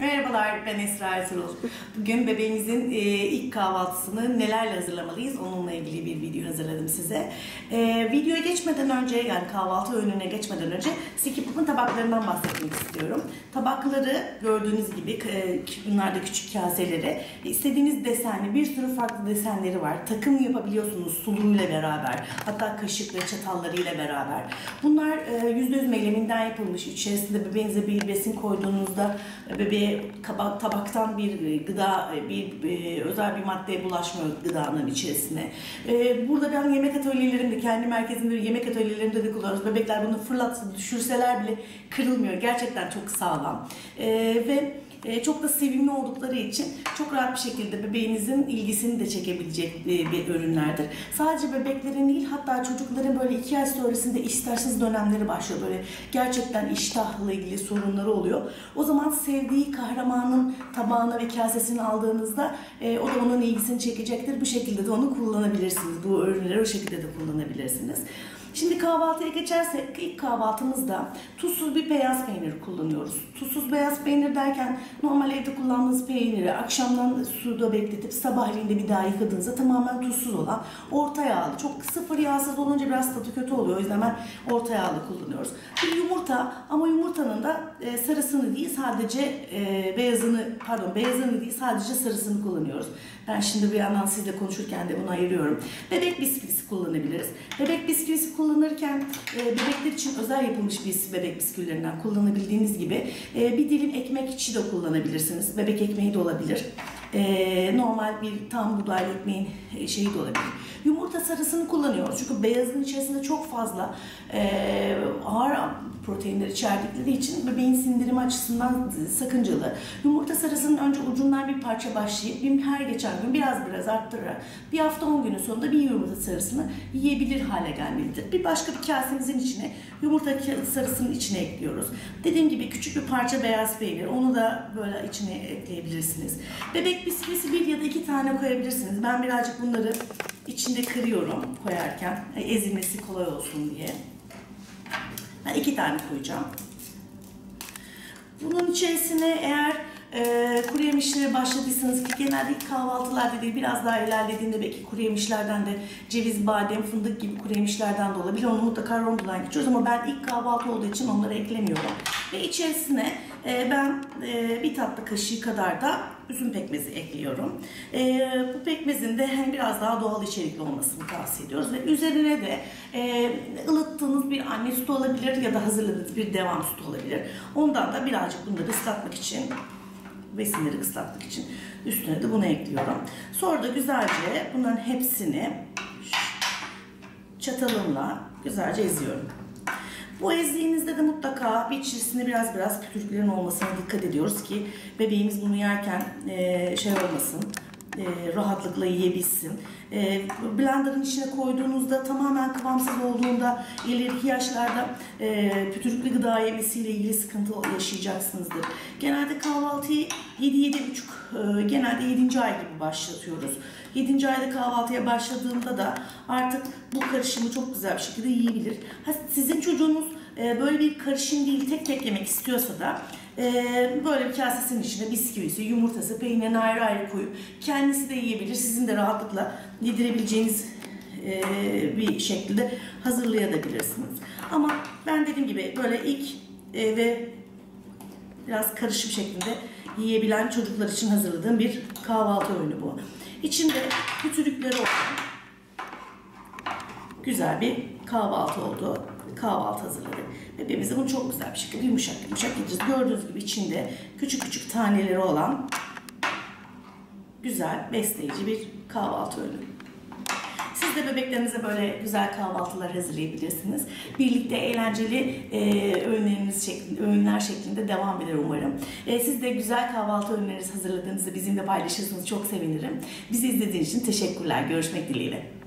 Merhabalar ben Esra Ertuğrul. Bugün bebeğimizin e, ilk kahvaltısını nelerle hazırlamalıyız onunla ilgili bir video hazırladım size. E, videoya geçmeden önce yani kahvaltı öğününe geçmeden önce Skipup'un tabaklarından bahsetmek istiyorum. Tabakları gördüğünüz gibi e, bunlar da küçük kaseleri. İstediğiniz desenli bir sürü farklı desenleri var. Takım yapabiliyorsunuz suluğuyla beraber hatta kaşık ve çatallarıyla beraber. Bunlar e, %100 meleminden yapılmış. İçerisinde bebeğinize bir besin koyduğunuzda bebeğe tabaktan bir gıda, bir, bir özel bir maddeye bulaşmıyor gıdanın içerisine. Burada ben yemek atölyelerimde, kendi merkezimde yemek atölyelerimde de kullanıyoruz. Bebekler bunu fırlatsa, düşürseler bile kırılmıyor. Gerçekten çok sağlam. Ve e, çok da sevimli oldukları için çok rahat bir şekilde bebeğinizin ilgisini de çekebilecek e, bir ürünlerdir. Sadece bebeklerin değil hatta çocukların böyle iki ay sonrasında iştahsız dönemleri başlıyor. Böyle gerçekten iştahla ilgili sorunları oluyor. O zaman sevdiği kahramanın tabağına ve kasesini aldığınızda e, o da onun ilgisini çekecektir. Bu şekilde de onu kullanabilirsiniz. Bu ürünleri o şekilde de kullanabilirsiniz. Şimdi kahvaltıya geçersek ilk kahvaltımızda tuzsuz bir beyaz peynir kullanıyoruz. Tuzsuz beyaz peynir derken normal evde kullandığınız peyniri akşamdan suda bekletip sabahleyin bir daha yıkadığınızda tamamen tuzsuz olan orta yağlı. Çok sıfır yağsız olunca biraz tadı kötü oluyor. O yüzden ben orta yağlı kullanıyoruz. Bir yumurta ama yumurtanın da e, sarısını değil sadece e, beyazını pardon beyazını değil sadece sarısını kullanıyoruz. Ben şimdi bir yandan sizle konuşurken de bunu ayırıyorum. Bebek bisküvisi kullanabiliriz. Bebek bisküvisi kullanırken e, bebekler için özel yapılmış bir bebek bisküvilerinden kullanabildiğiniz gibi e, bir dilim ekmek içi de kullanabilirsiniz. Bebek ekmeği de olabilir. E, normal bir tam buğdaylı ekmeğin e, şeyi de olabilir. Yumurta sarısını kullanıyoruz. Çünkü beyazın içerisinde çok fazla e, ağır proteinler içerdikleri için bebeğin sindirimi açısından sakıncalı. Yumurta sarısının önce ucundan bir parça başlayıp bir her geçen gün biraz biraz arttırarak bir hafta 10 günün sonunda bir yumurta sarısını yiyebilir hale gelmelidir. Bir başka bir kasemizin içine yumurta sarısının içine ekliyoruz. Dediğim gibi küçük bir parça beyaz peynir onu da böyle içine ekleyebilirsiniz. Bebek bisküvisi bir ya da iki tane koyabilirsiniz. Ben birazcık bunları içinde kırıyorum koyarken ezilmesi kolay olsun diye. Ben iki tane koyacağım. Bunun içerisine eğer e, kuru yemişlere başladıysanız ki genelde ilk kahvaltılarda değil biraz daha ilerlediğinde belki kuru yemişlerden de ceviz, badem, fındık gibi kuru yemişlerden de olabilir. Onu mutlaka rondodan geçiyoruz ama ben ilk kahvaltı olduğu için onları eklemiyorum. Ve içerisine e, ben e, bir tatlı kaşığı kadar da üzüm pekmezi ekliyorum. E, bu pekmezin de hem biraz daha doğal içerikli olmasını tavsiye ediyoruz ve üzerine de e, ılıttığınız bir anne sütü olabilir ya da hazırladığınız bir devam sütü olabilir. Ondan da birazcık bunları ıslatmak için besinleri ıslatmak için üstüne de bunu ekliyorum. Sonra da güzelce bunların hepsini çatalımla güzelce eziyorum. Bu ezdiğinizde de mutlaka bir içerisinde biraz biraz pütürüklerin olmasına dikkat ediyoruz ki bebeğimiz bunu yerken e, şey olmasın, e, rahatlıkla yiyebilsin. E, blenderın içine koyduğunuzda tamamen kıvamsız olduğunda ileriki yaşlarda e, pütürüklü gıda yemesiyle ilgili sıkıntı yaşayacaksınızdır. Genelde kahvaltıyı 7-7,5 e, genelde 7. ay gibi başlatıyoruz. 7. ayda kahvaltıya başladığında da artık bu karışımı çok güzel bir şekilde yiyebilir. Ha, sizin çocuğunuz e, böyle bir karışım değil tek tek yemek istiyorsa da ee, böyle bir kasesinin içine bisküvisi, yumurtası, peynirini ayrı ayrı koyup kendisi de yiyebilir. Sizin de rahatlıkla yedirebileceğiniz e, bir şekilde hazırlayabilirsiniz. Ama ben dediğim gibi böyle ilk e, ve biraz karışım şeklinde yiyebilen çocuklar için hazırladığım bir kahvaltı öğünü bu. İçinde kötülükleri olan güzel bir kahvaltı oldu. Kahvaltı hazırladık. Bebeğimize bunu çok güzel bir şekilde yumuşak yumuşak yiyeceğiz. Gördüğünüz gibi içinde küçük küçük taneleri olan güzel, besleyici bir kahvaltı öğünü. Siz de bebeklerinize böyle güzel kahvaltılar hazırlayabilirsiniz. Birlikte eğlenceli e, öğünleriniz şeklinde, öğünler şeklinde devam eder umarım. E, siz de güzel kahvaltı öğünlerinizi hazırladığınızda bizimle paylaşırsanız çok sevinirim. Bizi izlediğiniz için teşekkürler. Görüşmek dileğiyle.